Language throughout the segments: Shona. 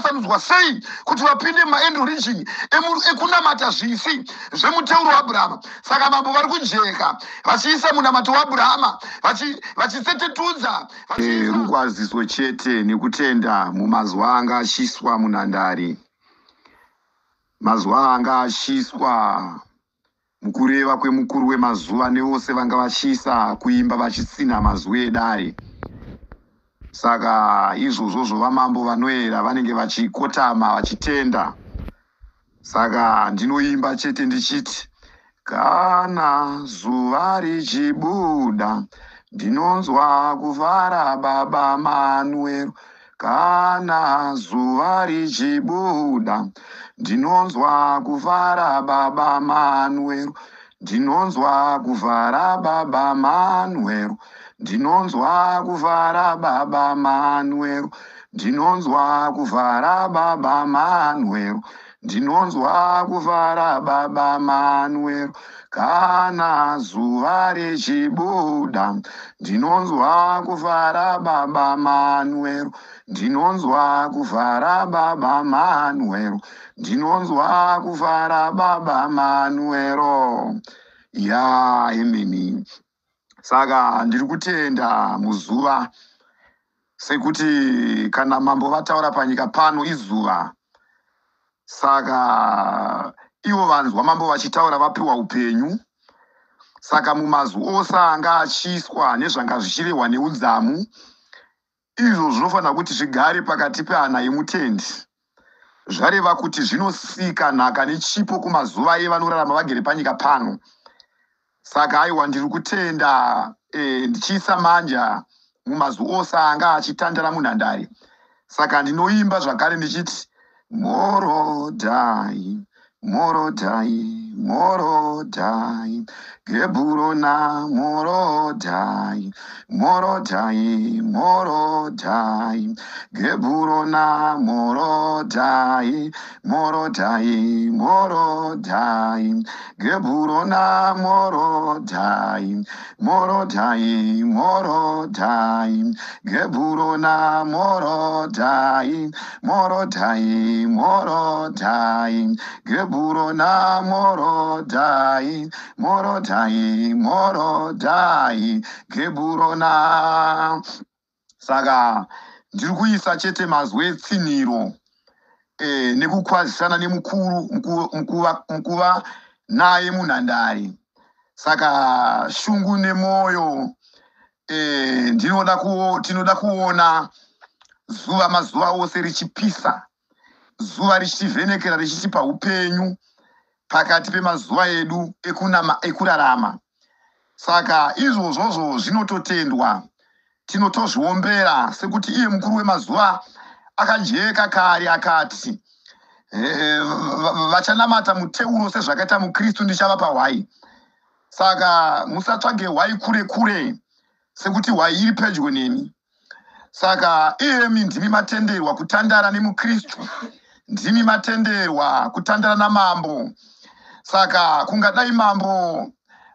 vachasanudzwa sei kuti vapinde mumaend emu- ekunamata zvisi zvemuteuro waabhurahama saka mambo vari kujeka vachiisa munamato waabhurahama vachi- vachisetetudza rukwaziso chete nekutenda mumazuva anga achiswa munhandare. Mazuva anga achiswa mukureva kwemukuru wemazuva nevose vanga vachiisa kuimba vachitsina mazuva edare saka izvozvozvo vamambo vanoera vanenge vachikotama vachitenda. Saka ndinoimba chete ndichiti kana zuva richibuda ndinonzwa kuvhara baba manuero kana zuva richibuda ndinonzwa kuvhara baba manuero ndinonzwa kuvhara baba manuero ndinonzwa kuvhara baba manuero ndinonzwa kuvhara baba manuero ndinonzwa kuvhara baba manuero kana zuva richibuda ndinonzwa kuvhara baba manuero ndinonzwa kuvhara baba manuero ndinonzwa kuvhara baba manuero ya emeni saka ndiri kutenda muzuva sekuti kana mambo vataura panyika pano izuva saka ivo vanzwa mambo vachitaura vapiwa upenyu. Saka mumazwi ose anga achiswa nezvanga zvichirehwa neudzamu izvo zvinofanira kuti zvigare pakati pehana yemutendi zvareva kuti zvinosika nhaka nechipo kumazuva evanorarama vagere panyika pano saka aiwa ndiri kutenda eh, ndichiisa manja mumazwi ose anga achitandara munhandare. Saka ndinoimba zvakare ndichiti morodhai morodhai morodhai gebhurona morodhai morodhai morodhai gebhurona morodhai morodhai morodhai gebhurona morodhai morodhai morodhai gebhurona morodhai morodhai morodhai gebhurona morodhai morodhai morodhai gebhurona saka ndiri kuisa chete mazwi etsinhiro eh, nekukwazisana nemukuru muku- mukuva mukuva naye munhandare. Saka shungu nemwoyo eh, ndinoda kuo, tinoda kuona zuva mazuva ose richipisa zuva richitivhenekera richitipa upenyu pakati pemazuva edu ekurarama. Saka izvozvozvo zvinototendwa. Tinotozviombera sekuti iye mukuru wemazuva akajeka kare akati va- va- vachanamata muteuro sezvakaita mukristu ndichavapa hwai saka musatsvage hwai kure kure sekuti hwai iri pedyo nemi saka iyemi ndimi matenderwa kutandara nemukristu. Ndimi matenderwa kutandara namambo saka kungadai mambo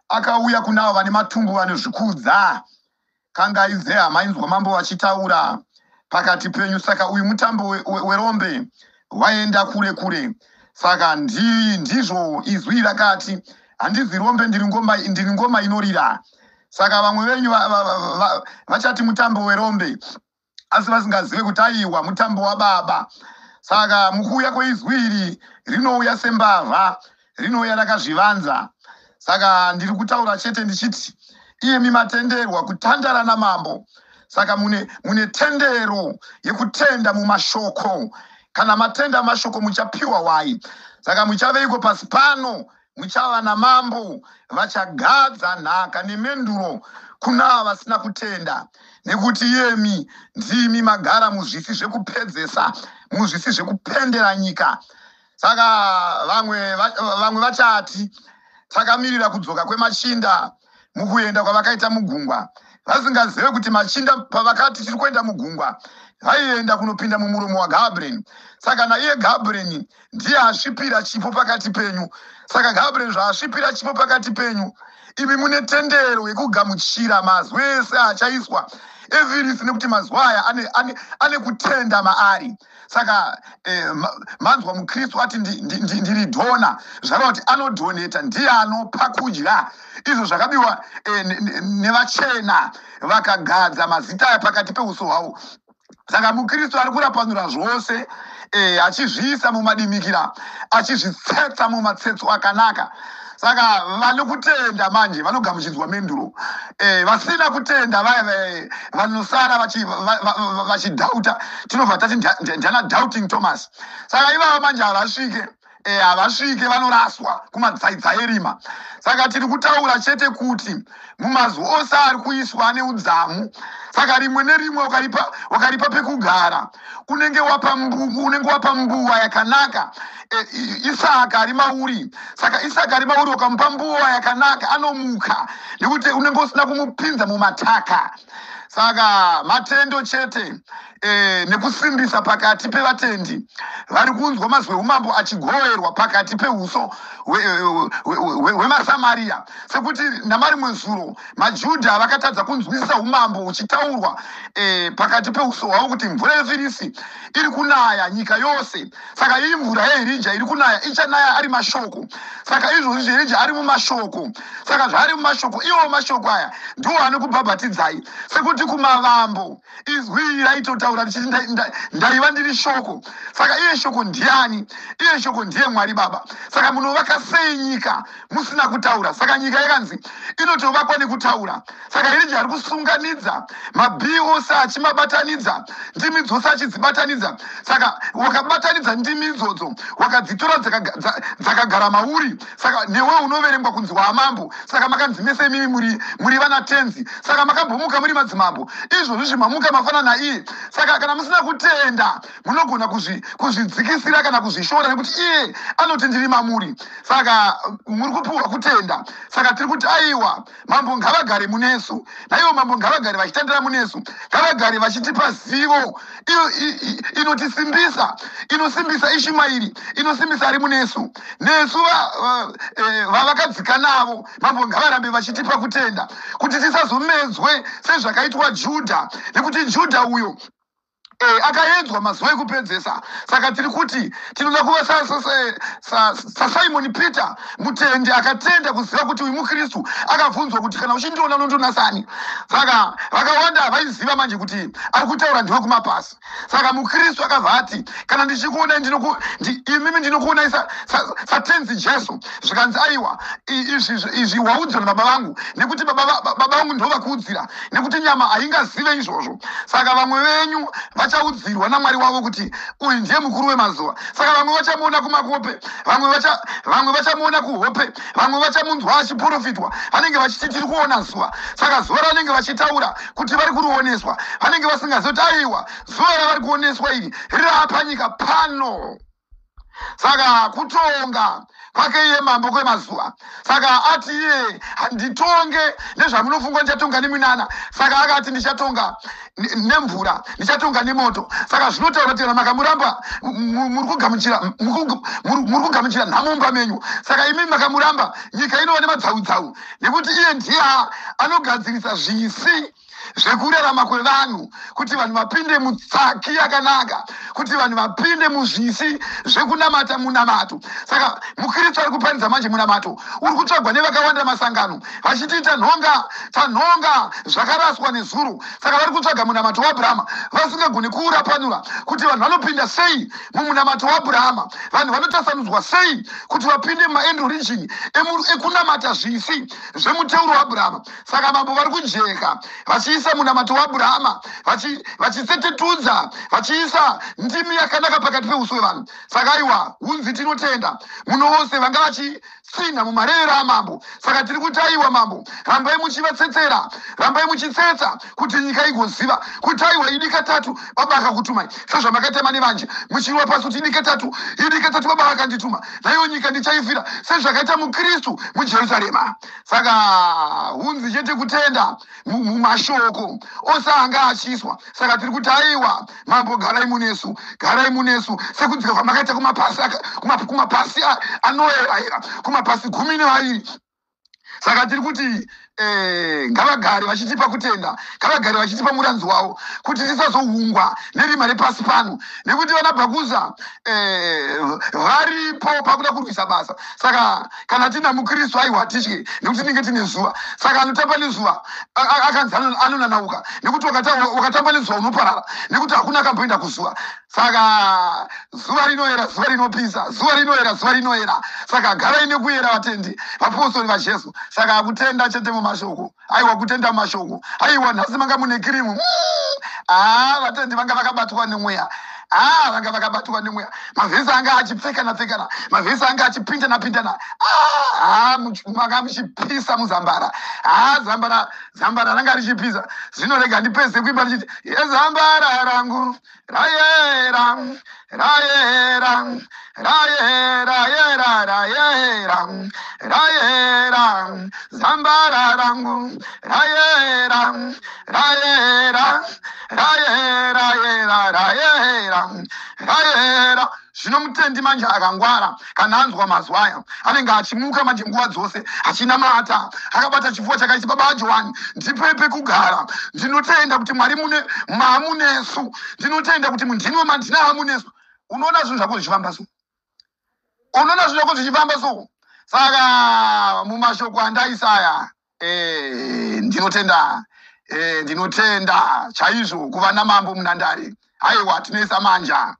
akauya kuna avo vane matumbu vanozvikudza kangaidze hama inzwa mambo vachitaura pakati penyu. Saka uyu mutambo we- we- werombe waenda kure kure. Saka ndi, ndizvo izwi rakati handizi rombe ndiri ngoma, ndiri ngoma inorira. Saka vamwe venyu va- va- va- va- vachati mutambo werombe asi vasingazive kuti aiwa mutambo wababa saka mukuuya kweizwi iri rinouya sembavha rinouya rakazvivanza. Saka ndiri kutaura chete ndichiti iyemi matenderwa kutandara namambo. Saka mune, mune tendero yekutenda mumashoko. Kana matenda mashoko muchapiwa wai? Saka muchaveiko pasi pano? Muchava namambo. Vachagadza nhaka nemenduro kuna ava vasina kutenda. Nekuti iyemi ndimi magara muzvisi zvekupedzesa muzvisi zvekupendera nyika saka vamwe va- vamwe vachati takamirira kudzoka kwemachinda mukuenda kwavakaita mugungwa. Vasingazive kuti machinda pavakati tiri kuenda mugungwa vaienda kunopinda mumuromo wagabhureni saka naiye gabhureni ndiye asvipira chipo pakati penyu. Saka gabhureni zvaasvipira chipo pakati penyu imi mune tendero yekugamuchira mazwi ese achaiswa evhirisi nekuti mazwi aya ane, ane, ane kutenda maari saka eh, ma- manzwa mukristu ati ndi- ndi- ndi- ndiri dhona. Zvareva kuti anodhoneta ndiye anopa kudya. Izvo zvakabiwa eh, ne- ne- nevachena vakagadza mazita pakati peuso hwavo. Saka mukristu ari kurapanura zvose eh, achizviisa mumadimikira achizvitsetsa mumatsetso akanaka saka vane kutenda manje vanogamuchidzwa menduro. Eh, vasina kutenda va- vanosara vachi- va- va- va- vachidhauta. Tinobva tati nda- nda- ndana doubting thomas. Saka ivava manje havasvike. eh, havasvike vanoraswa kumadzaidza erima saka tiri kutaura chete kuti mumazu ose ari kuiswa neudzamu saka rimwe nerimwe ukaripa ukaripa pekugara unenge wapa mbu- unenge wapa mbuwa yakanaka e, isaka ari mauri. Saka isaka ari mauri ukamupa mbuwa yakanaka anomuka. Nekuti unenge usina kumupinza mumataka saka matendo chete eh, nekusimbisa pakati pevatendi. Vari kunzwa mazwi eumambo achigoverwa pakati peuso hwemasamariya sekuti namarimwe zuro majudha vakatadza kunzwisisa umambo uchitaurwa eh, pakati peuso hwavo kuti mvura yefirisi iri kunaya nyika yose. Saka iyi mvura yeirija iri kunaya ichanaya ari mashoko. Saka izvozvi zveirija ari mumashoko. Saka zvaari mumashoko iwo mashoko aya ndiwo ani kubhabhatidzai sekuti kumavambo izwi raitotaura richiti "Nda- nda- ndaiva ndiri shoko. Saka iye shoko ndiani? Iye shoko ndiye mwari baba. Saka munovaka sei nyika? Musina kutaura. Saka nyika yakanzi inotovakwa nekutaura. Saka irija ari kusunganidza mabhii ose achimabatanidza ndimi dzose achidzibatanidza. Saka wakabatanidza ndimi idzodzo wakadzitora dzakaga- dza- dzakagara mauri. Saka newe unoverengwa kunzi wamambo saka makanzi mese imimi muri, vana tenzi saka makambumuka muri madzimambo izvozvi zvimamuka mafana naiye saka kana musina kutenda munogona kuzvi- kuzvidzikisira kana kuzvishora nekuti iye anoti ndiri mamuri. Saka muri kupiwa kutenda. Saka tiri kuti aiwa mambo ngavagare munesu. Naivo mambo ngavagare vachitandira munesu. Ngavagare vachitipa zivo. Inotisimbisa inosimbisa ishumairi inosimbisa ari munesu. Nesu va- va- eh, vavakadzika navo mambo ngavarambe vachitipa kutenda. Kuti tisazomedzwe sezvakaitwa judha nekuti judha eh, akaedzwa mazuva ekupedzesa. Saka tiri kuti tinoda kuva sa- sa- sa- sa- sasimoni peter mutende akatenda kuziva kuti uyu mukristu akabvunzwa kuti kana uchindiona unondonasani saka vakawanda havaiziva manje kuti ari kutaura ndiwe kumapasi. Saka mukristu akabva ati kana ndichikuonai imimi ndinokuonai sa- sa- satenzi jesu zvikanzi aiwa izvi waudzwa nababa vangu nekuti baba va- baba vangu ndo vakuudzira nekuti nyama haingazive izvozvo. Saka vamwe venyu vachaudzirwa namwari wavo kuti uyu ndiye mukuru wemazuva. Saka vamwe vachamuona kumakope vamwe vacha- vamwe vachamuona kuhope vamwe vachamunzwa achiprofitwa vanenge vachiti tiri kuona zuva. Saka zuva ravanenge vachitaura kuti vari kurioneswa vanenge vasingazivi kuti aiwa zuva ravari kuoneswa iri rapa nyika pano. Saka kutonga kwake iye mambo kwemazuva saka ati iye handitonge nezvamunofunga ndichatonga neminana saka akati ndichatonga ne- nemvura ndichatonga nemoto. Saka zvinotaura kana makamuramba mu- muri kugamuchira nhamomba menyu saka imi makamuramba nyika inova nemadzaudzau nekuti iye ndiye anogadzirisa zvisi zvekurarama kwevanhu kuti vanhu vapinde mutsaki yakanaka kuti vanhu vapinde muzvisi zvekunamata munamato saka mukristu ari kuparidza manje munamato uri kutsvagwa nevakawanda masangano vachiti tanhonga tanhonga zvakaraswa nezuro. Saka vari kutsvaga munamato waabhurahama vasingagoni kuurapanura kuti vanhu vanopinda sei mumunamato waabhurahama vanhu vanotasanudzwa sei kuti vapinde mumaend emu- ekunamata zvisi zvemuteuro waabhurahama saka mambo vari kujeka vachiisa munamato waabhurahama vachi- vachisetetudza vachiisa ndimi yakanaka pakati peuso hwevanhu. Saka aiwa hunzi tinotenda. Muno wose vanga vachitsinha mumarevero amambo. Saka tiri kuti aiwa mambo rambai muchivatsetsera rambai muchitsetsa kuti nyika igoziva kuti aiwa idika tatu baba akakutumai. Sezvamakaita nevanje muchirwa pasi kuti idika tatu idika tatu baba akandituma. Naiyo nyika ndichaifira sezvakaita mukristu mujerusarema. Saka hunzi chete kutenda mu- mumashoko ose anga achiswa. Saka tiri kuti aiwa mambo garai munesu garai munesu. Sekudzika kwamakaita kumapasi kuma- kumapasi a- anoeraera kumapasi gumi nevaviri saka tiri kuti ngavagare vachitipa kutenda ngavagare vachitipa muranzi wavo kuti tisazoungwa nerima repasi pano. Nekuti vana bhakuza eh, varipo pakuda kurwisa basa. Saka kana tina mukristu aiwa hatityi nekuti tinenge tine zuva. Saka anotamba nezuva akanzi ano- anonanauka. Nekuti wakata- wakatamba nezuva unoparara nekuti hakuna akamboenda kuzuva. Saka zuva rinoera zuva rinopisa zuva rinoera zuva rinoera saka garai nekuyera vatendi vapostori vajesu. Saka hakutenda chete mumashoko aiwa kutenda mumashoko aiwa nhasi manga mune kirimu aa vatendi vanga vakabatwa nemweya Ah, vanga vakabatwa nemweya mavhesi anga achipfekana pfekana. Mavhesi anga achipindana pindana Ah, ah, much- manga muchipisa muzambara. Ah, zambara zambara ranga richipisa. Zvinorega ndipese kuimba richiti yezambara rangu rayera rayera rayera yera rayera rayera zambara rangu rayera rayera rayera yera rayera rayera zvino mutendi manje akangwara kana anzwa mazuva aya anenge achimuka manje nguva dzose achinamata akabata chifuva chakaiti baba ajohani ndipepe kugara. Ndinotenda kuti mwari mune maamunesu. Ndinotenda kuti mundinwe mandinaamunesu unoona zvinhu zvako zvichifamba so? Unoona zvinhu zvako zvichifamba so? Saka mumashoko andaisaya eh, ndinotenda. Eh, ndinotenda. Chaizvo kuva namambo munhandare haiwa tine manja.